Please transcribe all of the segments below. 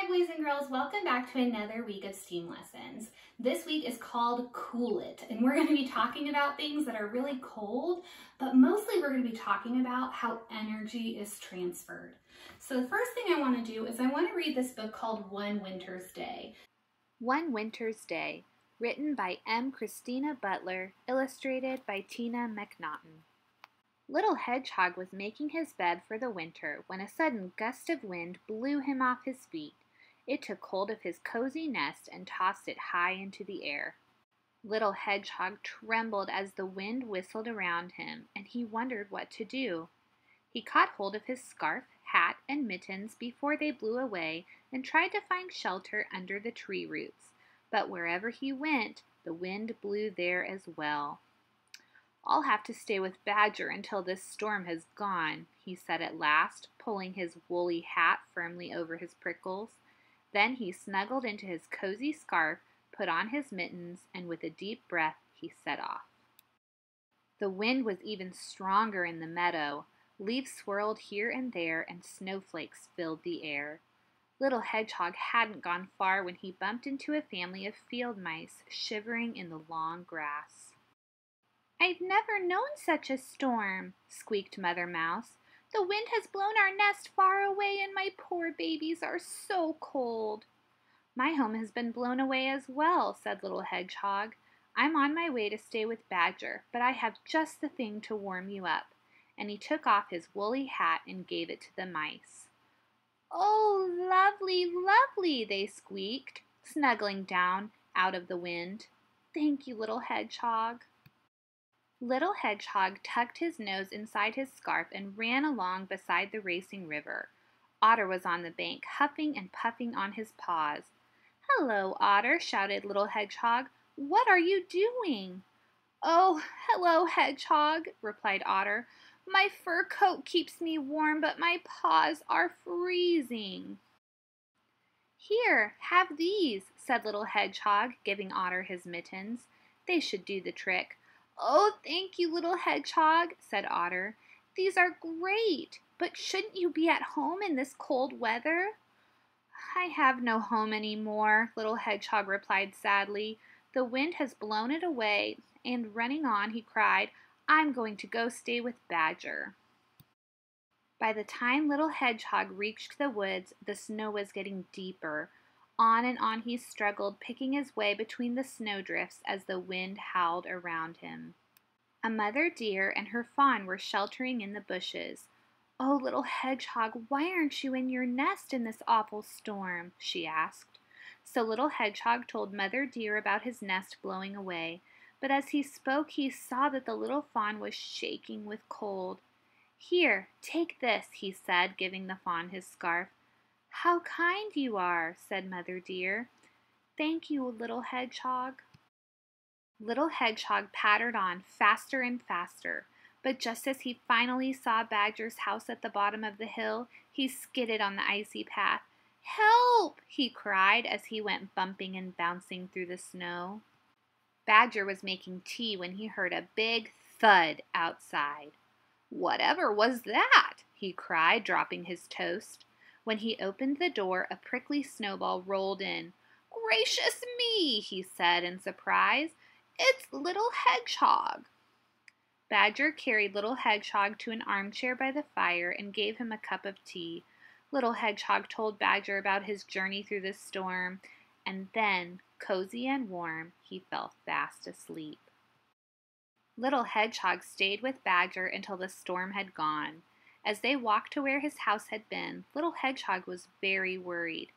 Hi boys and girls, welcome back to another week of STEAM lessons. This week is called Cool It, and we're going to be talking about things that are really cold, but mostly we're going to be talking about how energy is transferred. So the first thing I want to do is I want to read this book called One Winter's Day. One Winter's Day, written by M. Christina Butler, illustrated by Tina Macnaughton. Little Hedgehog was making his bed for the winter when a sudden gust of wind blew him off his feet. It took hold of his cozy nest and tossed it high into the air. Little Hedgehog trembled as the wind whistled around him, and he wondered what to do. He caught hold of his scarf, hat, and mittens before they blew away and tried to find shelter under the tree roots. But wherever he went, the wind blew there as well. I'll have to stay with Badger until this storm has gone, he said at last, pulling his woolly hat firmly over his prickles. Then he snuggled into his cozy scarf, put on his mittens, and with a deep breath he set off. The wind was even stronger in the meadow. Leaves swirled here and there, and snowflakes filled the air. Little Hedgehog hadn't gone far when he bumped into a family of field mice shivering in the long grass. I've never known such a storm, squeaked Mother Mouse. The wind has blown our nest far away, and my poor babies are so cold. My home has been blown away as well, said Little Hedgehog. I'm on my way to stay with Badger, but I have just the thing to warm you up. And he took off his woolly hat and gave it to the mice. Oh, lovely, lovely, they squeaked, snuggling down out of the wind. Thank you, Little Hedgehog. Little Hedgehog tucked his nose inside his scarf and ran along beside the racing river. Otter was on the bank, huffing and puffing on his paws. Hello, Otter, shouted Little Hedgehog. What are you doing? Oh, hello, Hedgehog, replied Otter. My fur coat keeps me warm, but my paws are freezing. Here, have these, said Little Hedgehog, giving Otter his mittens. They should do the trick. Oh, thank you, little hedgehog, said Otter. These are great, but shouldn't you be at home in this cold weather? I have no home any more, little hedgehog replied sadly. The wind has blown it away, and running on, he cried, I'm going to go stay with Badger. By the time little hedgehog reached the woods, the snow was getting deeper. On and on he struggled, picking his way between the snowdrifts as the wind howled around him. A mother deer and her fawn were sheltering in the bushes. Oh, little hedgehog, why aren't you in your nest in this awful storm? she asked. So little hedgehog told mother deer about his nest blowing away, but as he spoke he saw that the little fawn was shaking with cold. Here, take this, he said, giving the fawn his scarf. How kind you are, said Mother Deer. Thank you, little hedgehog. Little Hedgehog pattered on faster and faster, but just as he finally saw Badger's house at the bottom of the hill, he skidded on the icy path. Help! he cried as he went bumping and bouncing through the snow. Badger was making tea when he heard a big thud outside. Whatever was that? he cried, dropping his toast. When he opened the door, a prickly snowball rolled in. Gracious me, he said in surprise. It's Little Hedgehog. Badger carried Little Hedgehog to an armchair by the fire and gave him a cup of tea. Little Hedgehog told Badger about his journey through the storm, and then, cozy and warm, he fell fast asleep. Little Hedgehog stayed with Badger until the storm had gone. As they walked to where his house had been, Little Hedgehog was very worried.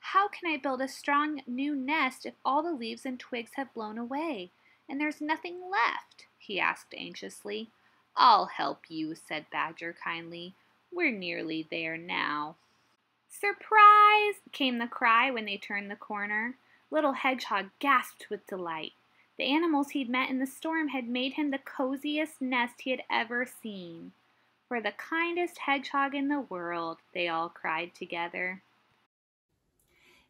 How can I build a strong new nest if all the leaves and twigs have blown away, and there's nothing left? he asked anxiously. I'll help you, said Badger kindly. We're nearly there now. Surprise! came the cry when they turned the corner. Little Hedgehog gasped with delight. The animals he'd met in the storm had made him the coziest nest he had ever seen. For the kindest hedgehog in the world, they all cried together.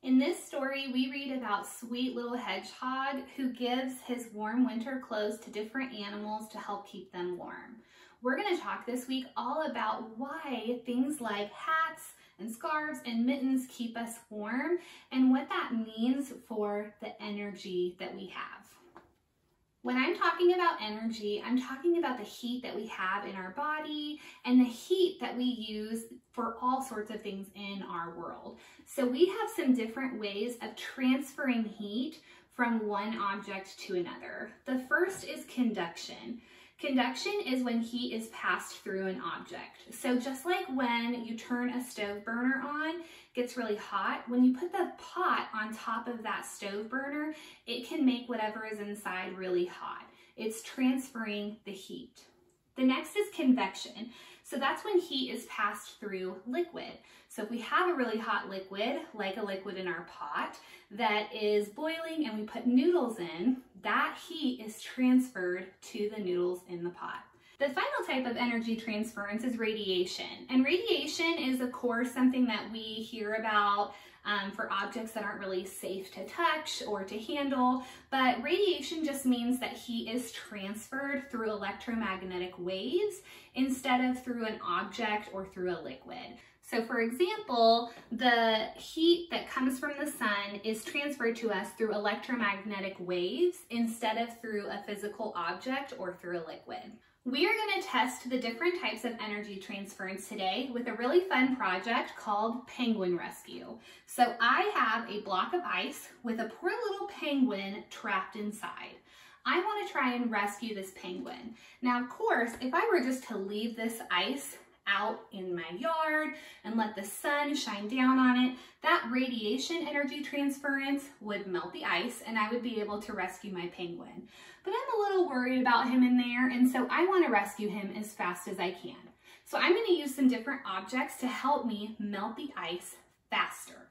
In this story, we read about sweet little hedgehog who gives his warm winter clothes to different animals to help keep them warm. We're going to talk this week all about why things like hats, and scarves and mittens keep us warm and what that means for the energy that we have. When I'm talking about energy, I'm talking about the heat that we have in our body and the heat that we use for all sorts of things in our world. So we have some different ways of transferring heat from one object to another. The first is conduction. Conduction is when heat is passed through an object. So just like when you turn a stove burner on, gets really hot, when you put the pot on top of that stove burner, it can make whatever is inside really hot. It's transferring the heat. The next is convection. So that's when heat is passed through liquid. So if we have a really hot liquid, like a liquid in our pot, that is boiling and we put noodles in, that heat is transferred to the noodles in the pot. The final type of energy transference is radiation. And radiation is, of course, something that we hear about um, for objects that aren't really safe to touch or to handle. But radiation just means that heat is transferred through electromagnetic waves instead of through an object or through a liquid. So for example, the heat that comes from the sun is transferred to us through electromagnetic waves instead of through a physical object or through a liquid. We are going to test the different types of energy transference today with a really fun project called Penguin Rescue. So I have a block of ice with a poor little penguin trapped inside. I want to try and rescue this penguin. Now, of course, if I were just to leave this ice out in my yard and let the sun shine down on it, that radiation energy transference would melt the ice and I would be able to rescue my penguin. But I'm a little worried about him in there and so I want to rescue him as fast as I can. So I'm going to use some different objects to help me melt the ice faster.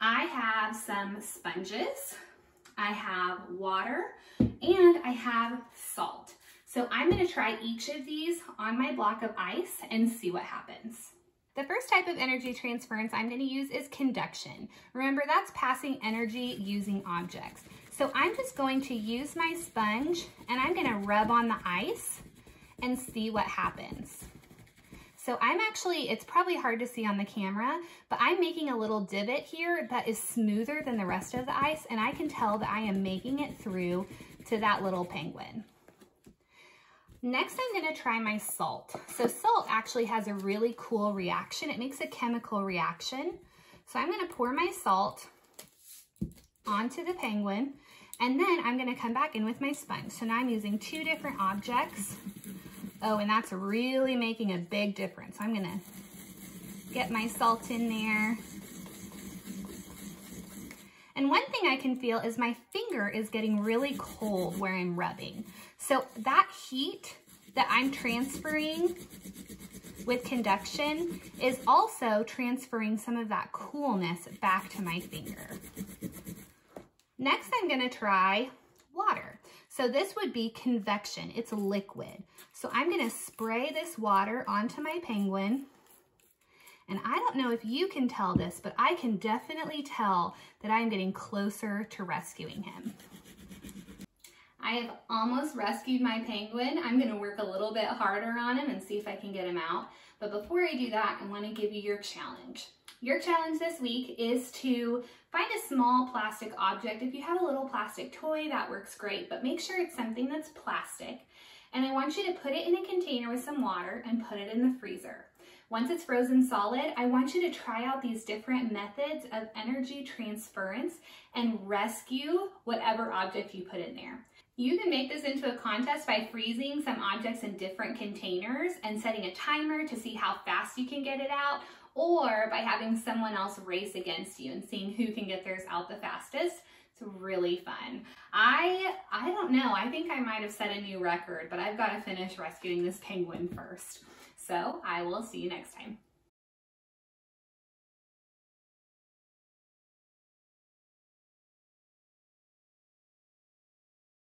I have some sponges, I have water, and I have salt. So I'm gonna try each of these on my block of ice and see what happens. The first type of energy transference I'm gonna use is conduction. Remember, that's passing energy using objects. So I'm just going to use my sponge and I'm gonna rub on the ice and see what happens. So I'm actually, it's probably hard to see on the camera, but I'm making a little divot here that is smoother than the rest of the ice and I can tell that I am making it through to that little penguin. Next, I'm gonna try my salt. So salt actually has a really cool reaction. It makes a chemical reaction. So I'm gonna pour my salt onto the penguin, and then I'm gonna come back in with my sponge. So now I'm using two different objects. Oh, and that's really making a big difference. I'm gonna get my salt in there. And one thing I can feel is my finger is getting really cold where I'm rubbing. So that heat that I'm transferring with conduction is also transferring some of that coolness back to my finger. Next, I'm gonna try water. So this would be convection, it's liquid. So I'm gonna spray this water onto my penguin. And I don't know if you can tell this, but I can definitely tell that I'm getting closer to rescuing him. I have almost rescued my penguin. I'm gonna work a little bit harder on him and see if I can get him out. But before I do that, I wanna give you your challenge. Your challenge this week is to find a small plastic object. If you have a little plastic toy, that works great, but make sure it's something that's plastic. And I want you to put it in a container with some water and put it in the freezer. Once it's frozen solid, I want you to try out these different methods of energy transference and rescue whatever object you put in there. You can make this into a contest by freezing some objects in different containers and setting a timer to see how fast you can get it out, or by having someone else race against you and seeing who can get theirs out the fastest. It's really fun. I I don't know. I think I might have set a new record, but I've got to finish rescuing this penguin first. So I will see you next time.